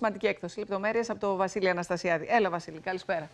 σημαντική έκδοση. Λεπτομέρειες από το Βασίλη Αναστασιάδη. Έλα, Βασίλη, καλησπέρα.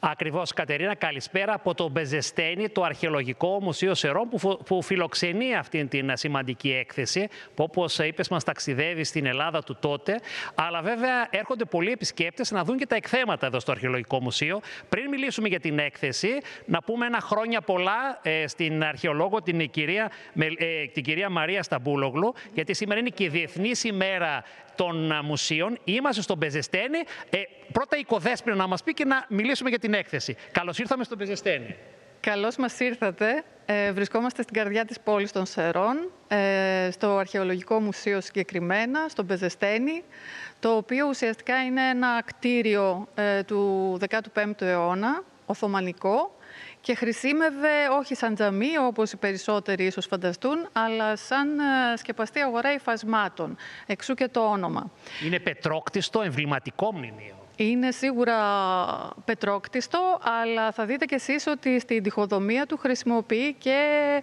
Ακριβώς, Κατερίνα, καλησπέρα από το Μπεζεστένι, το Αρχαιολογικό Μουσείο Σερών, που, που φιλοξενεί αυτή την σημαντική έκθεση, που όπως είπες, μας ταξιδεύει στην Ελλάδα του τότε. Αλλά βέβαια έρχονται πολλοί επισκέπτες να δουν και τα εκθέματα εδώ στο Αρχαιολογικό Μουσείο. Πριν μιλήσουμε για την έκθεση, να πούμε ένα χρόνια πολλά ε, στην αρχαιολόγο, την κυρία, ε, την κυρία Μαρία Σταμπούλογλου, γιατί σήμερα είναι και η Διεθνής ημέρα των μουσείων. Είμαστε στον Μπεζεστένη. Ε, πρώτα η Κοδέσποινα να μας πει και να μιλήσουμε για την έκθεση. Καλώς ήρθαμε στον Μπεζεστένη. Καλώς μας ήρθατε. Ε, βρισκόμαστε στην καρδιά της πόλης των Σερών, ε, στο Αρχαιολογικό Μουσείο συγκεκριμένα, στον Μπεζεστένη, το οποίο ουσιαστικά είναι ένα κτίριο ε, του 15ου αιώνα, Οθωμανικό, και χρησιμεύε όχι σαν τζαμί, όπως οι περισσότεροι ίσως φανταστούν, αλλά σαν ε, σκεπαστή αγορά υφασμάτων. Εξού και το όνομα. Είναι πετρόκτιστο, εμβληματικό μνημείο. Είναι σίγουρα πετρόκτιστο, αλλά θα δείτε κι εσείς ότι στην τυχοδομία του χρησιμοποιεί και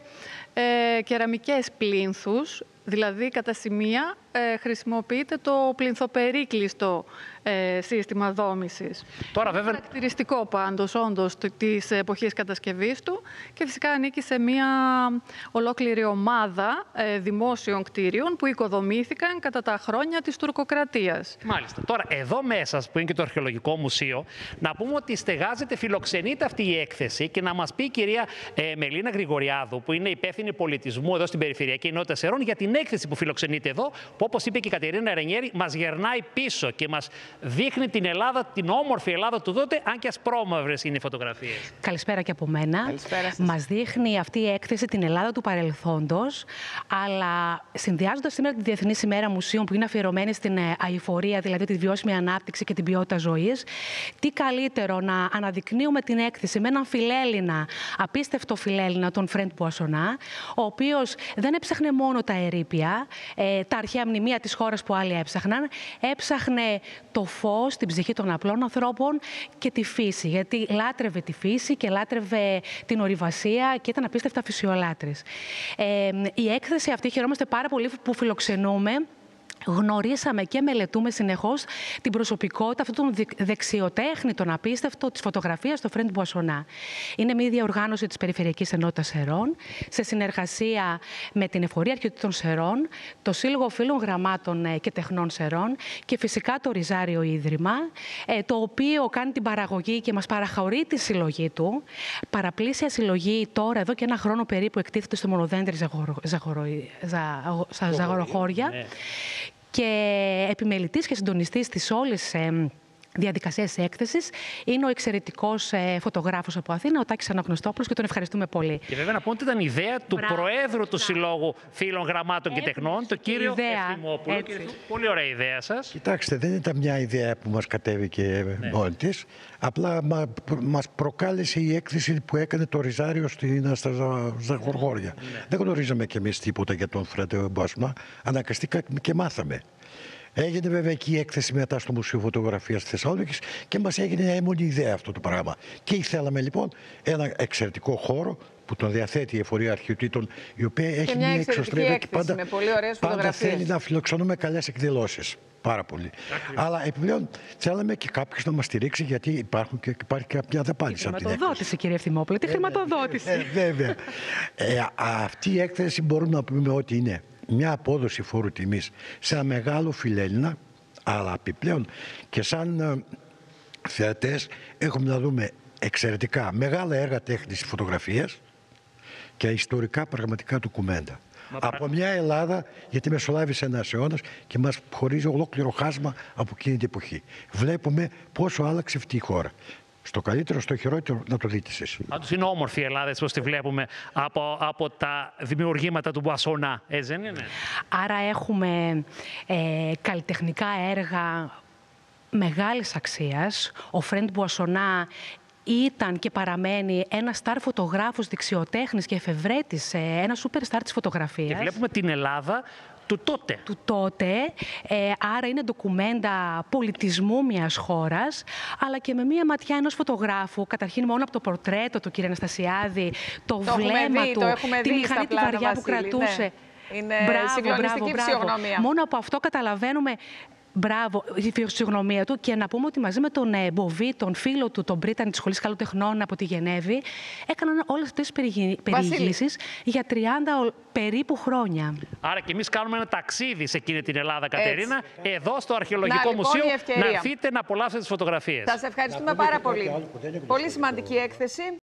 ε, κεραμικές πλήνθους, δηλαδή κατά σημεία ε, χρησιμοποιείται το πλυνθοπερίκλειστο ε, σύστημα δόμησης. Τώρα βέβαια... Είναι χαρακτηριστικό πάντως όντως της εποχής κατασκευής του και φυσικά ανήκει σε μια ολόκληρη ομάδα ε, δημόσιων κτίριων που οικοδομήθηκαν κατά τα χρόνια της τουρκοκρατίας. Μάλιστα. Τώρα εδώ μέσα που είναι και το Αρχαιολογικό Μουσείο να πούμε ότι στεγάζεται, φιλοξενείται αυτή η έκθεση και να μας πει η κυρία ε, Μελίνα Γρηγοριάδου που είναι υπεύθυνη πολιτισμού εδώ στην Περιφερειακή Ενότητα Σερών για την έκθεση που φιλοξενείται εδώ που όπως είπε και η Κατερίνα Ρενιέρη μας γερνάει πίσω και μας δείχνει την Ελλάδα, την όμορφη Ελλάδα του τότε, αν και ασπρόμαυρες είναι οι φωτογραφίες. Καλησπέρα και από μένα. Μας δείχνει αυτή η έκθεση την Ελλάδα του παρελθόντος, αλλά συνδυάζοντας σήμερα τη Διεθνή ημέρα Μουσείων που είναι αφιερωμένη στην ε, αηφορία, δηλαδή τη βιώσιμη ανάπτυξη και την ποιότητα ζωής, τι καλύτερο να αναδεικνύουμε την έκθεση με έναν φιλέλληνα, απίστευτο φιλέλληνα, τον Φρέντ Πουασονά, ο οποίος δεν έψαχνε μόνο τα ερήπια, ε, τα αρχαία μνημεία της χώρας που άλλοι έψαχναν, έψαχνε το φως στην ψυχή των απλών ανθρώπων και τη φύση. Γιατί λάτρευε τη φύση και λάτρευε την ορειβασία και ήταν απίστευτα φυσιολάτρης. Ε, η έκθεση αυτή χαιρόμαστε πάρα πολύ που φιλοξενούμε γνωρίσαμε και μελετούμε συνεχώς την προσωπικότητα αυτού των δεξιοτέχνη, τον απίστευτο της φωτογραφίας του Φρέντ Μπουασονά. Είναι μια διοργάνωση της Περιφερειακής Ενότητας Σερών, σε συνεργασία με την Εφορία Αρχαιοτήτων Σερών, το Σύλλογο Φίλων Γραμμάτων ε, και Τεχνών Σερών και φυσικά το Ριζάριο Ίδρυμα, ε, το οποίο κάνει την παραγωγή και μας παραχωρεί τη συλλογή του. Παραπλήσια συλλογή τώρα, εδώ και ένα χρόνο περίπου, εκτίθεται στο Μονοδέντρι Ζαγοροχώρια. Ναι και επιμελητής και συντονιστής της όλης ε, διαδικασίας έκθεσης είναι ο εξαιρετικός ε, φωτογράφος από Αθήνα, ο Τάκης Αναγνωστόπουλος και τον ευχαριστούμε πολύ. Και βέβαια να πω ότι ήταν ιδέα του Προέδρου του Συλλόγου Φίλων Γραμμάτων και Τεχνών, τον κύριο Ευθυμόπουλο. Πολύ ωραία ιδέα σας. Κοιτάξτε, δεν ήταν μια ιδέα που μας κατέβηκε ναι. μόνη της. Απλά μα προκάλεσε η έκθεση που έκανε το Ριζάριο στην, στα Ζαχοργόρια. Ναι. Δεν γνωρίζαμε κι εμείς τίποτα για τον Φρέντε Μπάσμα. Αναγκαστήκαμε και μάθαμε. Έγινε βέβαια εκεί η έκθεση μετά στο Μουσείο Φωτογραφίας της Θεσσαλονίκης και μας έγινε έμονη ιδέα αυτό το πράγμα. Και ήθελαμε λοιπόν ένα εξαιρετικό χώρο που τον διαθέτει η εφορία αρχιωτήτων, η οποία έχει μια, εξωστρέφεια και πάντα, πάντα θέλει να φιλοξενούμε καλές εκδηλώσεις. Πάρα πολύ. Αλλά επιπλέον θέλαμε και κάποιος να μας στηρίξει, γιατί υπάρχουν και, υπάρχει και μια δαπάνη από την Χρηματοδότηση, κύριε Ευθυμόπουλε. Τι χρηματοδότηση; Ε, βέβαια. Ε, αυτή η έκθεση μπορούμε να πούμε ότι είναι μια απόδοση φόρου τιμής σε ένα μεγάλο φιλέλληνα, αλλά επιπλέον και σαν ε, θεατές έχουμε να δούμε εξαιρετικά μεγάλα έργα τέχνης φωτογραφίας και ιστορικά πραγματικά του κουμέντα. από μια Ελλάδα, γιατί μεσολάβησε ένας αιώνας και μας χωρίζει ολόκληρο χάσμα από εκείνη την εποχή. Βλέπουμε πόσο άλλαξε αυτή η χώρα στο καλύτερο, στο χειρότερο, να το δείτε εσείς. Πάντως είναι όμορφη η Ελλάδα, έτσι τη βλέπουμε, από, από τα δημιουργήματα του Μπουασονά, έτσι δεν είναι; Άρα έχουμε ε, καλλιτεχνικά έργα μεγάλης αξίας. Ο Φρέντ Μπουασονά ήταν και παραμένει ένας στάρ φωτογράφος δεξιοτέχνης και εφευρέτης, ε, ένας σούπερ στάρ της φωτογραφίας. Και βλέπουμε την Ελλάδα του τότε. Του τότε. Ε, άρα είναι ντοκουμέντα πολιτισμού μιας χώρας, αλλά και με μία ματιά ενός φωτογράφου, καταρχήν μόνο από το πορτρέτο του κ. Αναστασιάδη, το, βλέμμα του, τη μηχανή τη βαριά που κρατούσε. Είναι μπράβο, συγκλονιστική μπράβο, φυσιογνωμία. Μόνο από αυτό καταλαβαίνουμε Μπράβο, η φυσιογνωμία του και να πούμε ότι μαζί με τον ε, Μποβί, τον φίλο του, τον Μπρίταν της Σχολής Καλοτεχνών από τη Γενέβη, έκαναν όλες αυτές τις περιηγήσεις για 30 περίπου χρόνια. Άρα και εμείς κάνουμε ένα ταξίδι σε εκείνη την Ελλάδα, Κατερίνα, εδώ στο Αρχαιολογικό να, λοιπόν, Μουσείο, να έρθετε να απολαύσετε τις φωτογραφίες. Σας ευχαριστούμε πάρα πολύ. Πολύ σημαντική έκθεση.